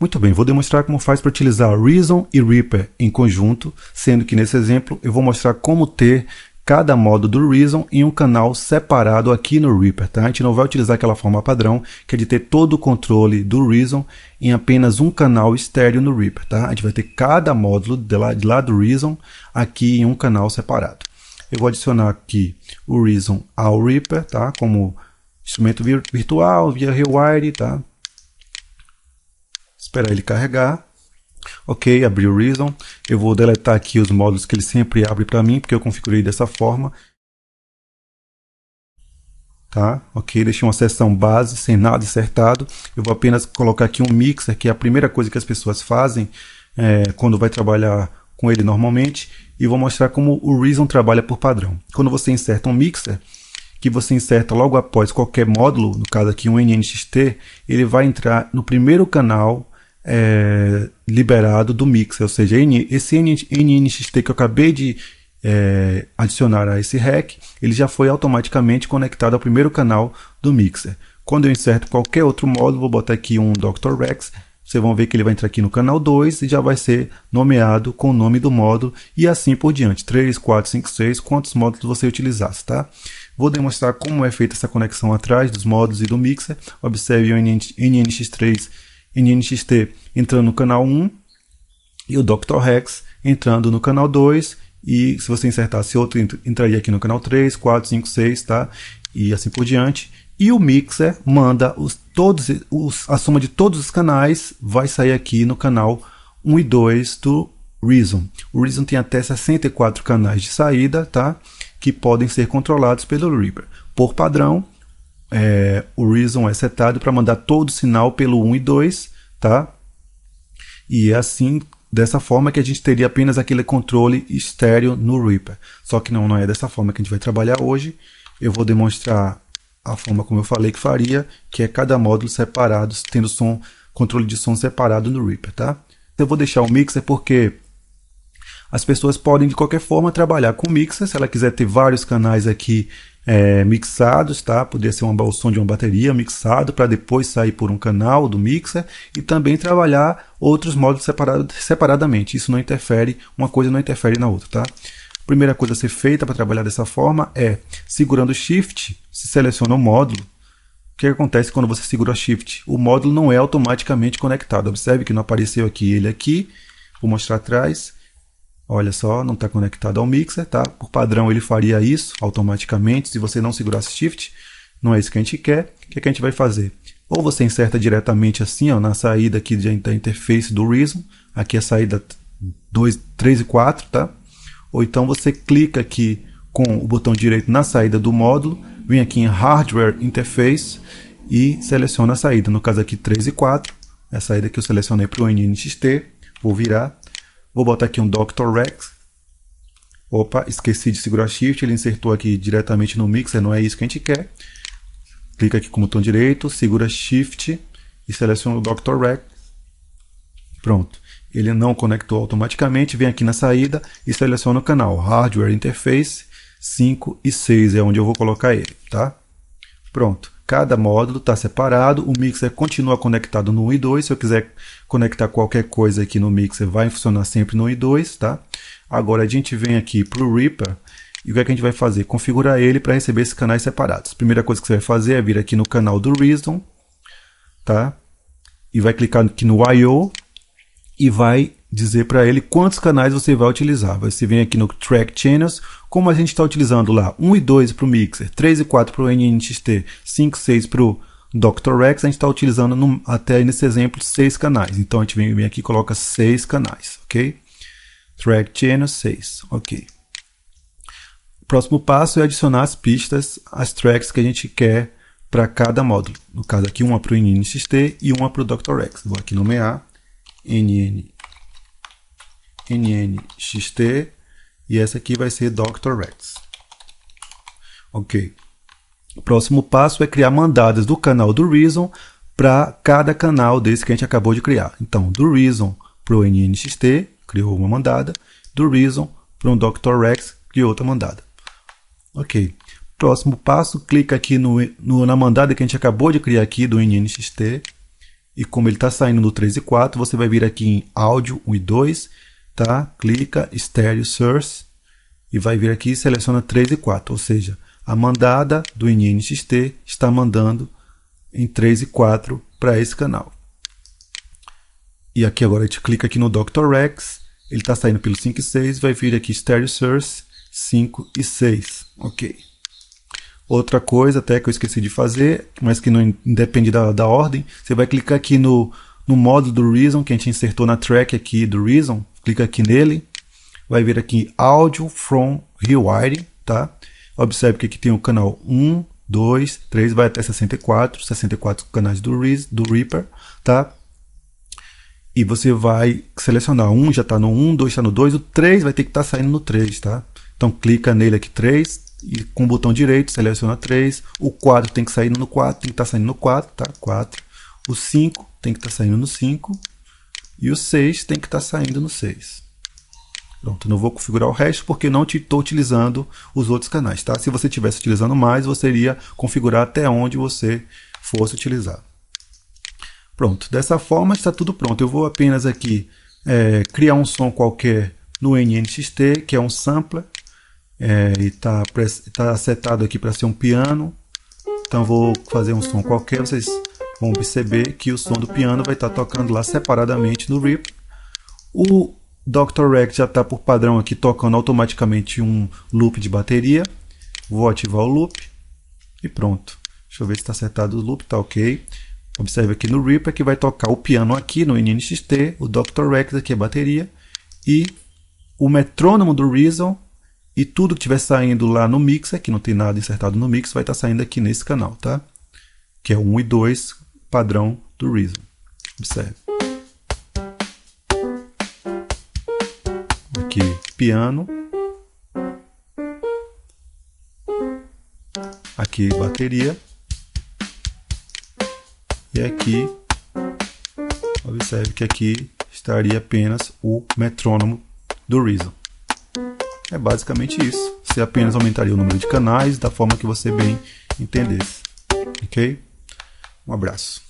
Muito bem, vou demonstrar como faz para utilizar Reason e Reaper em conjunto, sendo que nesse exemplo eu vou mostrar como ter cada modo do Reason em um canal separado aqui no Reaper. Tá? A gente não vai utilizar aquela forma padrão, que é de ter todo o controle do Reason em apenas um canal estéreo no Reaper. Tá? A gente vai ter cada módulo de lá, de lá do Reason aqui em um canal separado. Eu vou adicionar aqui o Reason ao Reaper, tá? como instrumento virtual, via Rewire, tá? Esperar ele carregar. Ok, abriu o Reason. Eu vou deletar aqui os módulos que ele sempre abre para mim, porque eu configurei dessa forma. Tá? Ok, deixei uma seção base, sem nada insertado. Eu vou apenas colocar aqui um mixer, que é a primeira coisa que as pessoas fazem é, quando vai trabalhar com ele normalmente. E vou mostrar como o Reason trabalha por padrão. Quando você inserta um mixer, que você inserta logo após qualquer módulo, no caso aqui um NNXT, ele vai entrar no primeiro canal é, liberado do mixer, ou seja, esse NNXT que eu acabei de é, adicionar a esse REC, ele já foi automaticamente conectado ao primeiro canal do mixer. Quando eu inserto qualquer outro módulo, vou botar aqui um Dr. Rex, vocês vão ver que ele vai entrar aqui no canal 2 e já vai ser nomeado com o nome do módulo e assim por diante. 3, 4, 5, 6, quantos módulos você utilizasse, tá? Vou demonstrar como é feita essa conexão atrás dos módulos e do mixer. Observe o NNX3 NNXT entrando no canal 1 e o Dr. Rex entrando no canal 2 e se você insertasse outro entraria aqui no canal 3, 4, 5, 6, tá? E assim por diante. E o mixer manda os, todos, os, a soma de todos os canais vai sair aqui no canal 1 e 2 do Reason. O Reason tem até 64 canais de saída, tá? Que podem ser controlados pelo Reaper. Por padrão, é, o Reason é setado para mandar todo o sinal pelo 1 e 2, tá? E é assim, dessa forma que a gente teria apenas aquele controle estéreo no Reaper. Só que não, não é dessa forma que a gente vai trabalhar hoje. Eu vou demonstrar a forma como eu falei que faria, que é cada módulo separado, tendo som, controle de som separado no Reaper, tá? Eu vou deixar o mixer porque as pessoas podem de qualquer forma trabalhar com mixer, se ela quiser ter vários canais aqui é, mixados, tá? Poderia ser uma, o som de uma bateria mixado para depois sair por um canal do mixer e também trabalhar outros modos separado, separadamente. Isso não interfere, uma coisa não interfere na outra, tá? Primeira coisa a ser feita para trabalhar dessa forma é segurando Shift, se seleciona o módulo. O que acontece quando você segura Shift? O módulo não é automaticamente conectado. Observe que não apareceu aqui ele aqui. Vou mostrar atrás. Olha só, não está conectado ao mixer, tá? Por padrão ele faria isso automaticamente, se você não segurasse Shift. Não é isso que a gente quer. O que, é que a gente vai fazer? Ou você inserta diretamente assim, ó, na saída aqui da interface do Reason. Aqui é a saída 2, 3 e 4, tá? Ou então você clica aqui com o botão direito na saída do módulo, vem aqui em Hardware Interface e seleciona a saída. No caso aqui 3 e 4, é a saída que eu selecionei para o NNXT. Vou virar Vou botar aqui um Dr. Rex. Opa, esqueci de segurar Shift, ele insertou aqui diretamente no mixer, não é isso que a gente quer. Clica aqui com o botão direito, segura Shift e seleciona o Dr. Rex. Pronto. Ele não conectou automaticamente, vem aqui na saída e seleciona o canal Hardware Interface 5 e 6 é onde eu vou colocar ele, tá? Pronto. Cada módulo está separado, o mixer continua conectado no 1 e 2. Se eu quiser conectar qualquer coisa aqui no mixer, vai funcionar sempre no 1 e 2, tá? Agora a gente vem aqui para o Reaper e o que, é que a gente vai fazer? Configurar ele para receber esses canais separados. Primeira coisa que você vai fazer é vir aqui no canal do Reason, tá? E vai clicar aqui no I.O. e vai dizer para ele quantos canais você vai utilizar. Você vem aqui no Track Channels, como a gente está utilizando lá 1 e 2 para o Mixer, 3 e 4 para o NNXT, 5 e 6 para o Dr. Rex, a gente está utilizando no, até nesse exemplo 6 canais. Então a gente vem, vem aqui e coloca 6 canais, ok? Track Channels 6, ok. O próximo passo é adicionar as pistas, as tracks que a gente quer para cada módulo. No caso aqui, uma para o NNXT e uma para o Dr. Rex. Vou aqui nomear NN NNXT e essa aqui vai ser Dr. Rex. Ok. O próximo passo é criar mandadas do canal do Reason para cada canal desse que a gente acabou de criar. Então, do Reason para o NNXT, criou uma mandada. Do Reason para um Dr. Rex, criou outra mandada. Ok. Próximo passo, clica aqui no, no, na mandada que a gente acabou de criar aqui do NNXT E como ele está saindo no 3 e 4, você vai vir aqui em áudio 1 e 2, tá? Clica Stereo Source e vai vir aqui e seleciona 3 e 4, ou seja, a mandada do NNXT está mandando em 3 e 4 para esse canal. E aqui agora a gente clica aqui no Dr. Rex, ele está saindo pelo 5 e 6, vai vir aqui Stereo Source 5 e 6, ok. Outra coisa até que eu esqueci de fazer, mas que não independe da, da ordem, você vai clicar aqui no, no modo do Reason, que a gente insertou na track aqui do Reason, clica aqui nele, vai vir aqui Audio from Rewiring, tá? Observe que aqui tem o canal 1, 2, 3, vai até 64, 64 canais do, Reaz, do Reaper, tá? E você vai selecionar um, já está no 1, 2 está no 2, o 3 vai ter que estar tá saindo no 3, tá? Então clica nele aqui 3, e com o botão direito seleciona 3, o 4 tem que sair no 4, tem que estar tá saindo no 4, tá? 4. O 5 tem que estar tá saindo no 5 e o 6 tem que estar tá saindo no 6. Pronto, não vou configurar o resto porque não estou utilizando os outros canais, tá? Se você estivesse utilizando mais, você iria configurar até onde você fosse utilizar. Pronto, dessa forma está tudo pronto. Eu vou apenas aqui é, criar um som qualquer no NNXT, que é um sampler, é, e está tá setado aqui para ser um piano. Então vou fazer um som qualquer, vocês vão perceber que o som do piano vai estar tá tocando lá separadamente no Reaper. O Dr. Rex já está por padrão aqui tocando automaticamente um loop de bateria. Vou ativar o loop e pronto. Deixa eu ver se está acertado o loop, está ok. Observe aqui no Reaper que vai tocar o piano aqui no NNXT, o Dr. Rex aqui é bateria e o metrônomo do Reason e tudo que estiver saindo lá no mixer, que não tem nada insertado no mix, vai estar tá saindo aqui nesse canal, tá? Que é o 1 e 2 padrão do Reason. Observe. Aqui, piano. Aqui, bateria. E aqui, observe que aqui estaria apenas o metrônomo do Reason. É basicamente isso. Você apenas aumentaria o número de canais da forma que você bem entendesse. Ok? Um abraço.